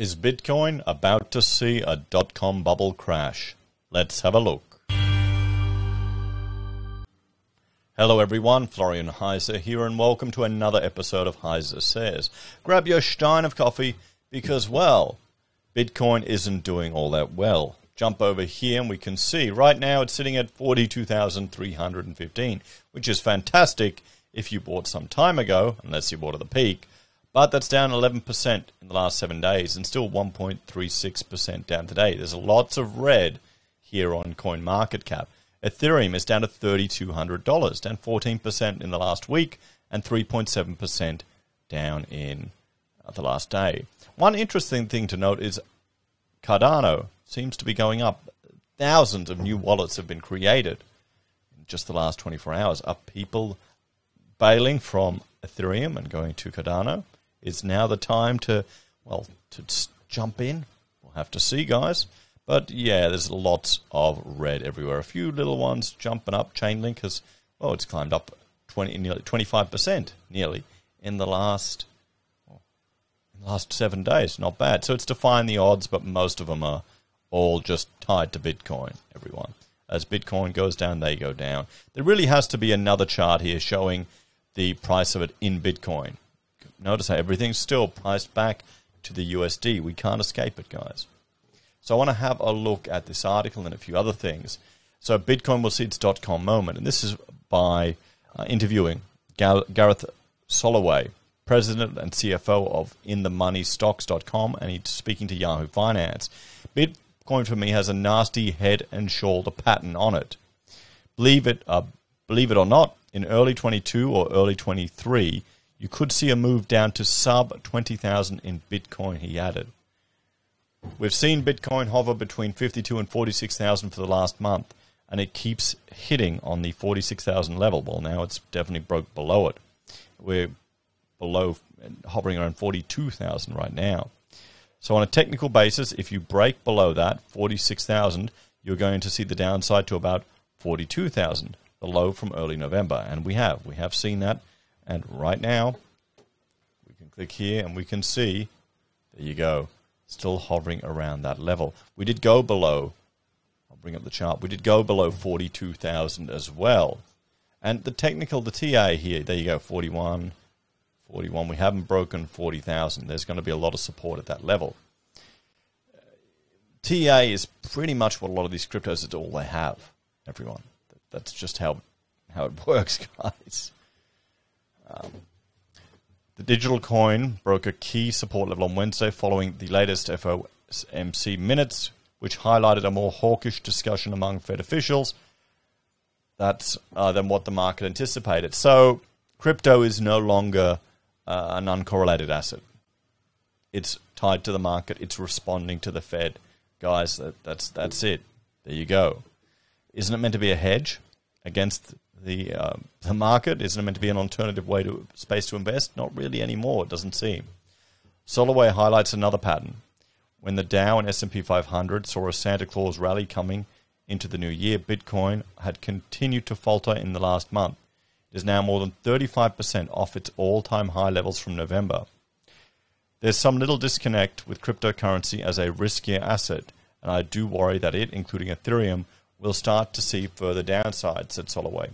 Is Bitcoin about to see a dot com bubble crash? Let's have a look. Hello everyone, Florian Heise here, and welcome to another episode of Heise Says. Grab your stein of coffee because, well, Bitcoin isn't doing all that well. Jump over here and we can see right now it's sitting at 42,315, which is fantastic if you bought some time ago, unless you bought at the peak but that's down 11% in the last seven days and still 1.36% down today. There's lots of red here on CoinMarketCap. Ethereum is down to $3,200, down 14% in the last week and 3.7% down in the last day. One interesting thing to note is Cardano seems to be going up. Thousands of new wallets have been created in just the last 24 hours. Are people bailing from Ethereum and going to Cardano? Is now the time to, well, to jump in. We'll have to see, guys. But yeah, there's lots of red everywhere. A few little ones jumping up. Chainlink has, well, it's climbed up 20, nearly 25% nearly in the last in the last seven days. Not bad. So it's defying the odds, but most of them are all just tied to Bitcoin, everyone. As Bitcoin goes down, they go down. There really has to be another chart here showing the price of it in Bitcoin notice how everything's still priced back to the USD. We can't escape it, guys. So I want to have a look at this article and a few other things. So Bitcoin will see its dot com moment, and this is by uh, interviewing Gar- Gareth Soloway, president and CFO of InTheMoneyStocks.com, and he's speaking to Yahoo Finance. Bitcoin for me has a nasty head and shoulder pattern on it. Believe it, uh, believe it or not, in early 22 or early 23, you could see a move down to sub 20,000 in Bitcoin, he added. We've seen Bitcoin hover between 52 and 46,000 for the last month, and it keeps hitting on the 46,000 level. Well, now it's definitely broke below it. We're below, hovering around 42,000 right now. So, on a technical basis, if you break below that, 46,000, you're going to see the downside to about 42,000, the low from early November. And we have. We have seen that and right now, we can click here and we can see, there you go, still hovering around that level. We did go below, I'll bring up the chart, we did go below 42,000 as well. And the technical, the TA here, there you go, 41, 41. We haven't broken 40,000. There's going to be a lot of support at that level. TA is pretty much what a lot of these cryptos is all they have, everyone. That's just how, how it works, guys. Um, the digital coin broke a key support level on Wednesday following the latest FOMC minutes, which highlighted a more hawkish discussion among Fed officials that's, uh, than what the market anticipated. So, crypto is no longer uh, an uncorrelated asset. It's tied to the market. It's responding to the Fed, guys. That, that's that's it. There you go. Isn't it meant to be a hedge against the uh, the market? Isn't it meant to be an alternative way to space to invest? Not really anymore. It doesn't seem. Soloway highlights another pattern. When the Dow and S&P 500 saw a Santa Claus rally coming into the new year, Bitcoin had continued to falter in the last month. It is now more than 35% off its all-time high levels from November. There's some little disconnect with cryptocurrency as a riskier asset, and I do worry that it, including Ethereum, will start to see further downside, said Soloway.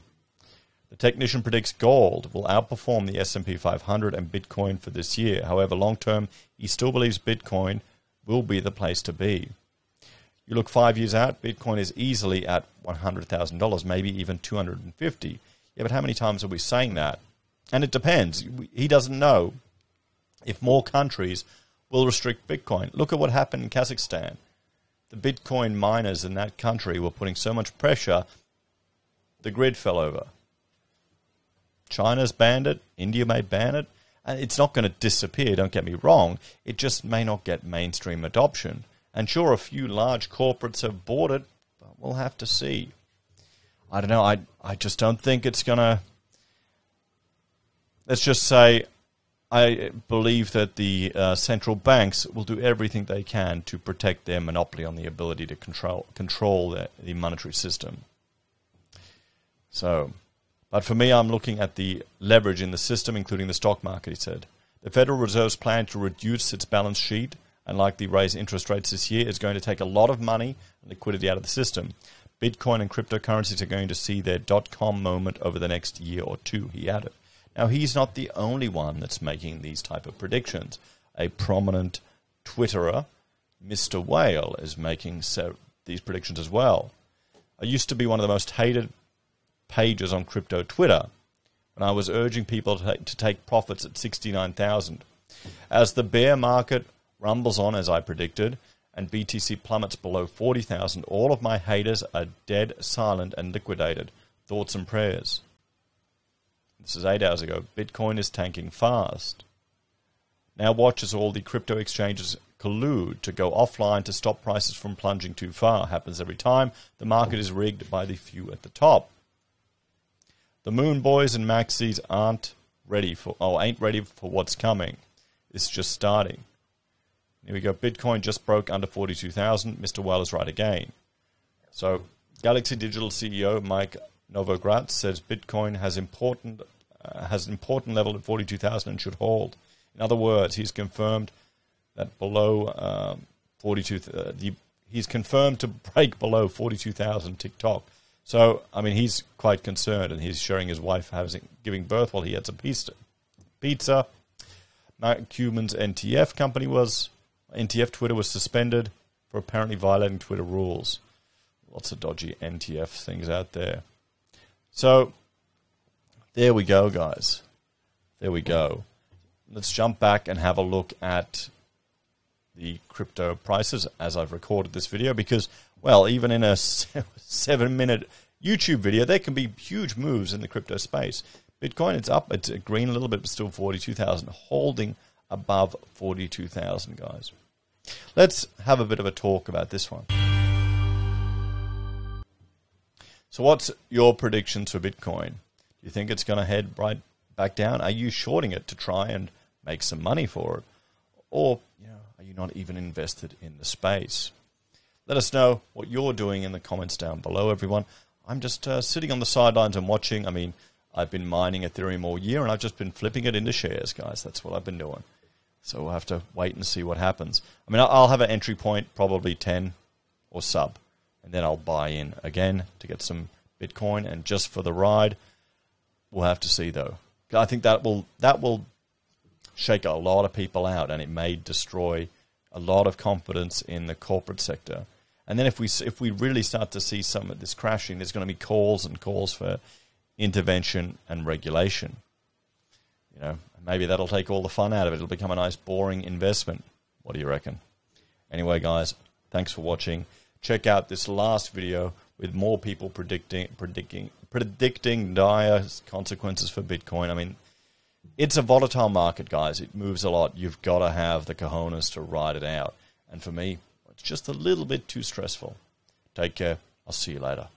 The technician predicts gold will outperform the S&P 500 and Bitcoin for this year. However, long term, he still believes Bitcoin will be the place to be. You look 5 years out, Bitcoin is easily at $100,000, maybe even 250. Yeah, but how many times are we saying that? And it depends. He doesn't know if more countries will restrict Bitcoin. Look at what happened in Kazakhstan. The Bitcoin miners in that country were putting so much pressure, the grid fell over. China's banned it, India may ban it, and it's not going to disappear, don't get me wrong. It just may not get mainstream adoption. And sure, a few large corporates have bought it, but we'll have to see. I don't know, I, I just don't think it's going to. Let's just say I believe that the uh, central banks will do everything they can to protect their monopoly on the ability to control control the, the monetary system. So, but for me, I'm looking at the leverage in the system, including the stock market, he said. The Federal Reserve's plan to reduce its balance sheet and likely raise interest rates this year is going to take a lot of money and liquidity out of the system. Bitcoin and cryptocurrencies are going to see their dot com moment over the next year or two, he added. Now, he's not the only one that's making these type of predictions. A prominent Twitterer, Mr. Whale, is making these predictions as well. I used to be one of the most hated pages on crypto Twitter when I was urging people to take, to take profits at 69,000. As the bear market rumbles on, as I predicted, and BTC plummets below 40,000, all of my haters are dead, silent, and liquidated. Thoughts and prayers. This is eight hours ago. Bitcoin is tanking fast. Now watch as all the crypto exchanges collude to go offline to stop prices from plunging too far. Happens every time. The market is rigged by the few at the top. The Moon Boys and Maxis aren't ready for oh ain't ready for what's coming. It's just starting. Here we go. Bitcoin just broke under 42,000. Mr. Whale is right again. So, Galaxy Digital CEO Mike Novogratz says Bitcoin has important uh, has an important level at 42,000 and should hold. In other words, he's confirmed that below um, 42, uh, the, he's confirmed to break below 42,000 TikTok. So, I mean, he's quite concerned, and he's showing his wife having giving birth while he had some pizza. Pizza. Mark Cuban's NTF company was NTF Twitter was suspended for apparently violating Twitter rules. Lots of dodgy NTF things out there. So, there we go, guys. There we go. Let's jump back and have a look at the crypto prices as I've recorded this video because, well, even in a seven minute YouTube video, there can be huge moves in the crypto space. Bitcoin, it's up, it's green a little bit, but still 42,000, holding above 42,000, guys. Let's have a bit of a talk about this one. So, what's your predictions for Bitcoin? Do you think it's going to head right back down? Are you shorting it to try and make some money for it? Or, you know, are you not even invested in the space? Let us know what you're doing in the comments down below, everyone. I'm just uh, sitting on the sidelines and watching. I mean, I've been mining Ethereum all year and I've just been flipping it into shares, guys. That's what I've been doing. So we'll have to wait and see what happens. I mean, I'll have an entry point, probably 10 or sub, and then I'll buy in again to get some Bitcoin. And just for the ride, we'll have to see though. I think that will that will shake a lot of people out, and it may destroy a lot of confidence in the corporate sector. And then if we if we really start to see some of this crashing, there's going to be calls and calls for intervention and regulation. You know, maybe that'll take all the fun out of it. It'll become a nice boring investment. What do you reckon? Anyway, guys, thanks for watching. Check out this last video with more people predicting predicting predicting dire consequences for Bitcoin. I mean, it's a volatile market, guys. It moves a lot. You've got to have the cojones to ride it out. And for me, it's just a little bit too stressful. Take care. I'll see you later.